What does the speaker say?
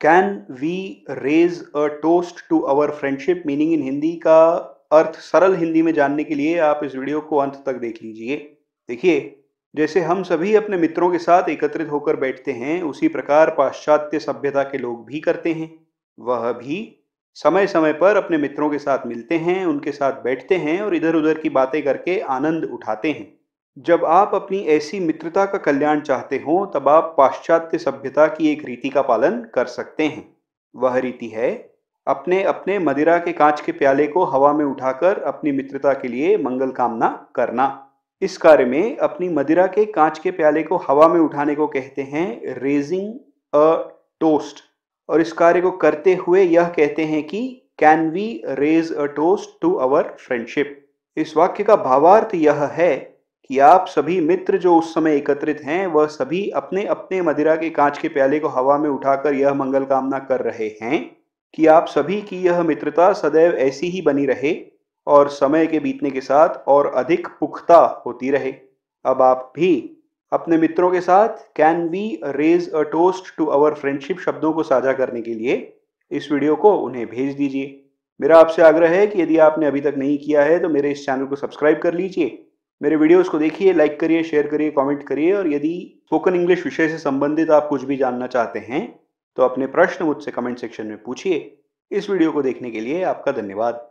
Can we raise a toast to our friendship meaning in Hindi का अर्थ सरल हिंदी में जानने के लिए आप इस वीडियो को अंत तक देख लीजिए। देखिए, जैसे हम सभी अपने मित्रों के साथ एकत्रित होकर बैठते हैं, उसी प्रकार पाश्चात्य सभ्यता के लोग भी करते हैं। वह भी समय समय पर अपने मित्रों के साथ मिलते हैं, उनके साथ बैठते हैं और इधर उधर की बातें करके आनंद उठाते हैं। जब आप अपनी ऐसी मित्रता का कल्याण चाहते हो, तब आप पाश्चात्य सभ्यता की एक रीति का पालन कर सकते हैं। वह रीति है, अपने अपने मदिरा के कांच के प्याले को हवा में उठाकर अपनी मित्रता के लिए मंगल कामना करना। इस कार्य में अपनी मदिरा के कांच के प्याले को हवा में उठाने को कहते हैं रेजिंग अ टोस्ट। और इस कार्य को करते हुए यह कहते हैं कि can we raise a toast to our friendship? इस वाक्य का भावार्थ यह है कि आप सभी मित्र जो उस समय एकत्रित हैं, वह सभी अपने अपने मदिरा के कांच के प्याले को हवा में उठाकर यह मंगल कामना कर रहे हैं कि आप सभी की यह मित्रता सदैव ऐसी ही बनी रहे और समय के बीतने के साथ और अधिक पुख्ता होती रहे। अब आप भी अपने मित्रों के साथ can we raise a toast to our friendship शब्दों को साझा करने के लिए इस वीडियो को उन्हें भेज दीजिए। मेरा आपसे आग्रह है कि यदि आपने अभी तक नहीं किया है तो मेरे इस चैनल को सब्सक्राइब कर लीजिए। मेरे वीडियोस को देखिए लाइक करिए शेयर करिए कमेंट करिए और यदि स्पोकन इंग्लिश विषय से संबंधित आप कुछ भी जानना चाहते हैं तो अपने प्रश्न मुझसे कमेंट सेक्शन में पूछिए। इस वीडियो को देखने के लिए आपका धन्यवाद।